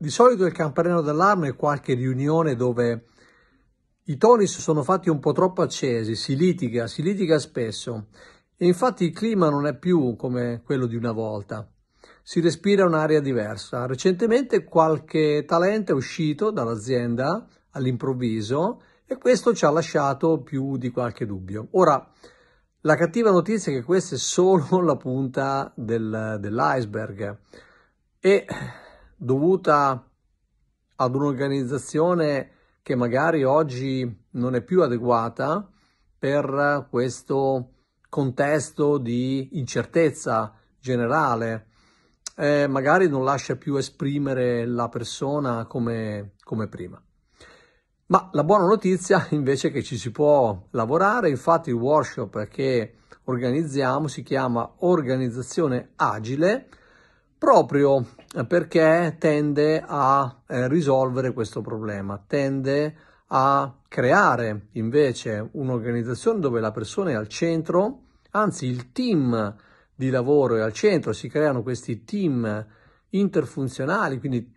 Di solito il campanello d'allarme è qualche riunione dove i toni sono fatti un po' troppo accesi, si litiga, si litiga spesso e infatti il clima non è più come quello di una volta. Si respira un'aria diversa. Recentemente qualche talento è uscito dall'azienda all'improvviso e questo ci ha lasciato più di qualche dubbio. Ora, la cattiva notizia è che questa è solo la punta del, dell'iceberg e dovuta ad un'organizzazione che magari oggi non è più adeguata per questo contesto di incertezza generale, eh, magari non lascia più esprimere la persona come, come prima. Ma la buona notizia invece è che ci si può lavorare, infatti il workshop che organizziamo si chiama Organizzazione Agile, proprio perché tende a eh, risolvere questo problema, tende a creare invece un'organizzazione dove la persona è al centro, anzi il team di lavoro è al centro, si creano questi team interfunzionali, quindi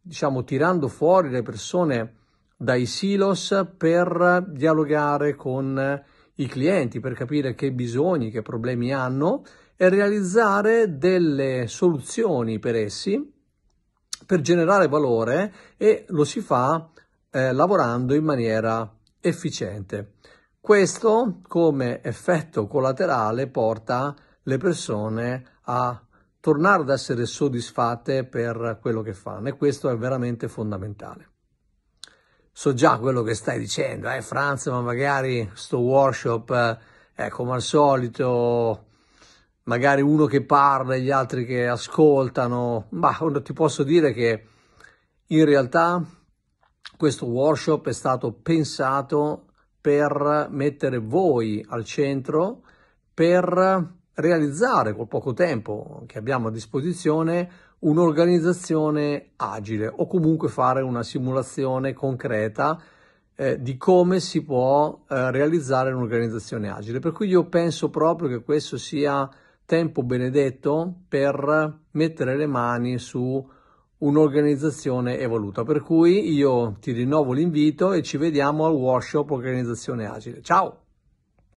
diciamo tirando fuori le persone dai silos per dialogare con i clienti, per capire che bisogni, che problemi hanno e realizzare delle soluzioni per essi per generare valore e lo si fa eh, lavorando in maniera efficiente. Questo come effetto collaterale porta le persone a tornare ad essere soddisfatte per quello che fanno e questo è veramente fondamentale. So già quello che stai dicendo, eh Franz, ma magari sto workshop, eh, come al solito, magari uno che parla e gli altri che ascoltano, ma ti posso dire che in realtà questo workshop è stato pensato per mettere voi al centro, per realizzare col poco tempo che abbiamo a disposizione un'organizzazione agile o comunque fare una simulazione concreta eh, di come si può eh, realizzare un'organizzazione agile. Per cui io penso proprio che questo sia tempo benedetto per mettere le mani su un'organizzazione evoluta. Per cui io ti rinnovo l'invito e ci vediamo al workshop Organizzazione Agile. Ciao!